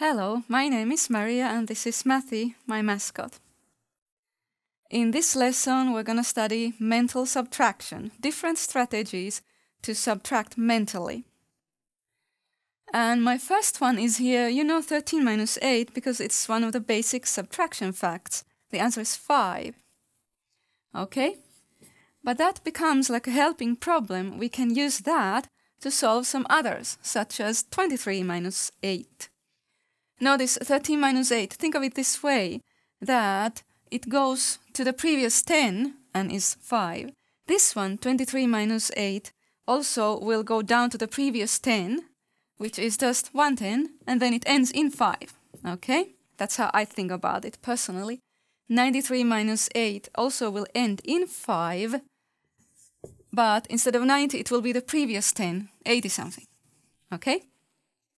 Hello, my name is Maria and this is Mathy, my mascot. In this lesson, we're going to study mental subtraction, different strategies to subtract mentally. And my first one is here, you know 13 minus 8 because it's one of the basic subtraction facts. The answer is 5. Okay? But that becomes like a helping problem. We can use that to solve some others, such as 23 minus 8. Notice 13 minus 8. Think of it this way, that it goes to the previous 10 and is 5. This one, 23 minus 8, also will go down to the previous 10, which is just 110, and then it ends in 5. Okay? That's how I think about it personally. 93 minus 8 also will end in 5, but instead of 90, it will be the previous 10, 80 something. Okay?